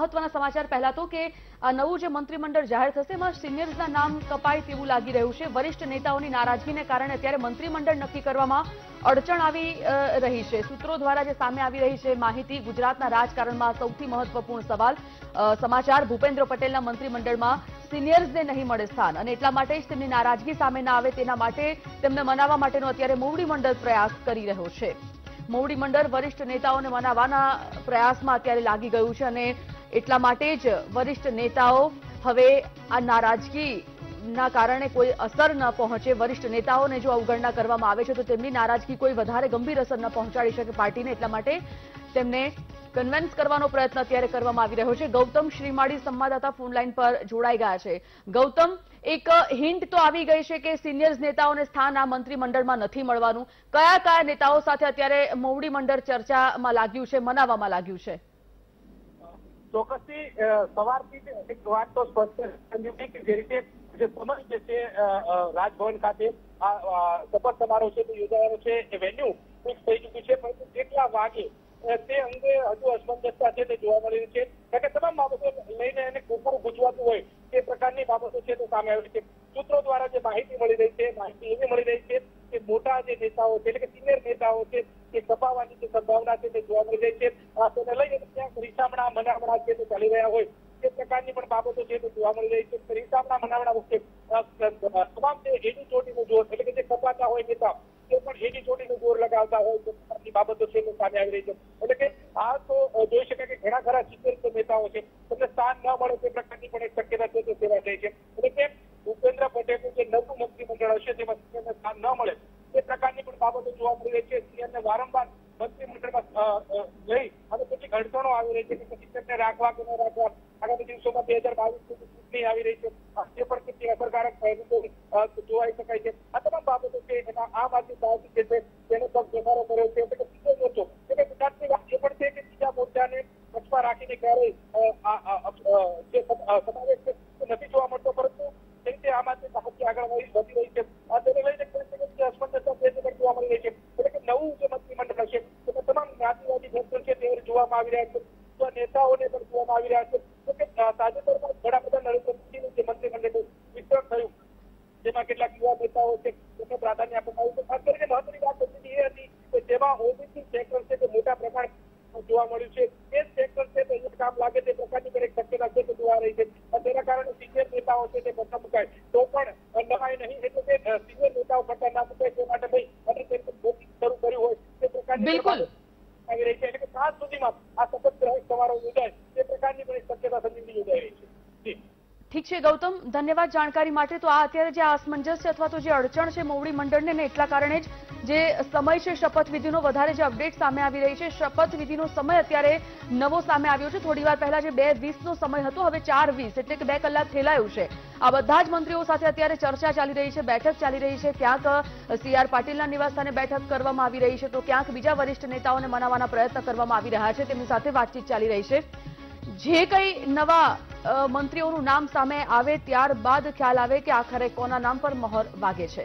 મહત્વના સમાચાર પહેલા તો કે નવું જે મંત્રીમંડળ જાહેર થશે, એમાં સિનિયર્સના નામ કપાય તેવું લાગી રહ્યું છે. વરિષ્ઠ નેતાઓની નારાજગીને કારણે અત્યારે મંત્રીમંડળ નક્કી કરવામાં અડચણ આવી રહી છે. સૂત્રો દ્વારા જે સામે આવી રહી છે માહિતી, ગુજરાતના રાજકારણમાં સૌથી મહત્વપૂર્ણ સવાલ સમાચાર, ભૂપેન્દ્ર પટેલના મંત્રીમંડળમાં સિનિયર્સને નહીં મળે સ્થાન. અને એટલા માટે જ તેમની નારાજગી સામે ના આવે તેના માટે તેમને મનાવવા માટેનો અત્યારે મોવડી મંડળ પ્રયાસ કરી રહ્યો છે. મોવડી મંડળ વરિષ્ઠ નેતાઓને મનાવવાના પ્રયાસમાં અત્યારે લાગી ગયું છે અને એટલા માટે જ વરિષ્ઠ નેતાઓ હવે આ નારાજગીના કારણે કોઈ અસર ન પહોંચે. વરિષ્ઠ નેતાઓને જો અવગણના કરવામાં આવે છે, તો તેમની નારાજગી કોઈ વધારે ગંભીર અસર ન પહોંચાડી શકે પાર્ટીને. એટલા માટે તેમને કન્વિન્સ કરવાનો પ્રયત્ન અત્યારે કરવામાં આવી રહ્યો છે. ગૌતમ શ્રીમાળી સંવાદદાતા ફોનલાઈન પર જોડાઈ ગયા છે. ગૌતમ, એક હિન્ટ તો આવી ગઈ છે કે સિનિયર્સ નેતાઓને સ્થાન આ મંત્રીમંડળમાં નથી મળવાનું. કયા કયા નેતાઓ સાથે અત્યારે મોવડી મંડળ ચર્ચામાં લાગ્યું છે, મનાવવામાં લાગ્યું છે? ચોક્કસથી સવારથી એક વાત તો સ્પષ્ટ કે જે રીતે જે સમય જે છે રાજભવન ખાતે, આ શપથ સમારોહ છે તે યોજાવાનો છે, એ વેન્યુ ફિક્સ થઈ ચૂક્યું છે, પરંતુ કેટલા વાગે તે અંગે હજુ અસમંજસતા છે તે જોવા મળી રહી છે. કારણ કે તમામ બાબતો લઈને એને કુકડું ગુજવાતું હોય, તે પ્રકારની બાબતો છે તે સામે આવી છે. સૂત્રો દ્વારા જે માહિતી મળી રહી છે, માહિતી એવી મળી રહી છે કે મોટા જે નેતાઓ છે, એટલે કે સિનિયર નેતાઓ છે, તે કપાવાની જે સંભાવના છે તે જોવા મળી રહી છે. આ તેને લઈને રીસામણા છે ચાલી રહ્યા હોય. તે પ્રકારની પણ બાબતો છે તે જોવા મળી રહી છે. રીસામણા મનાવડા વખતે તમામ જે હેડી ચોટીનું જોર, એટલે કે જે કપાતા હોય નેતા તે પણ હેડી ચોટીનું જોર લગાવતા હોય તે પ્રકારની બાબતો છે તે સામે આવી રહી છે. એટલે કે આ તો જોઈ શકાય કે ઘણા ખરા સિનિયર નેતાઓ છે. તેમને સ્થાન ન મળે તે પ્રકારની પણ એક શક્યતા છે તે સેવા થઈ છે. એટલે કે ભૂપેન્દ્ર પટેલનું જે નવું મંત્રીમંડળ હશે, તેમાં સ્થાન ન મળે. તે પ્રકારની પણ બાબતો જોવા મળી રહી છે. વારંવાર મંત્રીમંડળમાં જઈ અને અડચણો આવી રહી છે કે તેમને રાખવા કે ન રાખવા, આગામી દિવસોમાં બે હજાર બાવીસ ચૂંટણી આવી રહી છે. તે પણ કેટલી અસરકારક પહેલું જોવાઈ શકાય છે. આ તમામ બાબતો છે, એમાં આમ આદમી પાર્ટી જે છે તેને પગ વધારો કર્યો છે એટલે કે બીજો મોરચો એટલે કે ગુજરાતની વાત એ પણ છે કે બીજા મોરચાને પક્ષમાં રાખીને ક્યારેય અ, આ, આ, અ, જે સમ- અ, સમાવેશ છે તે નથી જોવા મળતો પરંતુ જે રીતે આમ આદમી પાર્ટી આગળ વધી વધી રહી છે આ તેને લઈને ક્યાંક ને ક્યાંક અસમંજસતા છે તે પણ જોવા મળી રહી છે એટલે કે નવું જે મંત્રીમંડળ હશે તેમાં તમામ જ્ઞાતિવાદી દર્શન છે તે જોવામાં આવી રહ્યા છે. નેતાઓને પણ જોવામાં આવી રહ્યા છે. તો કે તાજેતરમાં ઘણા બધા નરેન્દ્ર મોદીનું જે મંત્રીમંડળનું વિસ્તરણ થયું, જેમાં કેટલાક યુવા નેતાઓ છે, તેમને પ્રાધાન્ય આપવામાં આવ્યું ખાસ કરીને મહત્વની વાત હતી એ હતી કે જેમાં ઓબીસી સેક્ટર છે તે મોટા પ્રમાણ જોવા મળ્યું છે. એ સેક્ટર છે તે અહીંયા કામ લાગે તે પ્રકારની એક શક્યતા છે તે જોવા રહી છે. તેના કારણે સિનિયર નેતાઓ છે તે પટ્ટા મુકાય. તો પણ નવાય નહીં એટલે કે સિનિયર નેતાઓ પટ્ટા ના મુકાય તે માટે ભાઈ અને તેમને શરૂ કર્યું હોય તે પ્રકારની બિલકુલ. રહી છે. એટલે કે સાંજ સુધીમાં આ શપથ ગ્રહણ સમારોહ યોજાય. તે પ્રકારની પણ શક્યતા સંજીવની ઠીક છે ગૌતમ, ધન્યવાદ જાણકારી માટે. તો આ અત્યારે જે અસમંજસ છે અથવા તો જે અડચણ છે મોવડી મંડળને એટલા કારણે જ જે સમય છે શપથવિધિનો વધારે જે અપડેટ સામે આવી રહી છે. શપથવિધિનો સમય અત્યારે નવો સામે આવ્યો છે. થોડી વાર પહેલા જે બે વીસનો સમય હતો, હવે ચાર વીસ એટલે કે બે કલાક થેલાયું છે. આ બધા જ મંત્રીઓ સાથે અત્યારે ચર્ચા ચાલી રહી છે, બેઠક ચાલી રહી છે. ક્યાંક સી આર પાટીલના નિવાસસ્થાને બેઠક કરવામાં આવી રહી છે તો ક્યાંક બીજા વરિષ્ઠ નેતાઓને મનાવવાના પ્રયત્ન કરવામાં આવી રહ્યા છે. તેમની સાથે વાતચીત ચાલી રહી છે. જે કંઈ નવા મંત્રીઓનું નામ સામે આવે ત્યારબાદ ખ્યાલ આવે કે આખરે કોના નામ પર મહોર વાગે છે.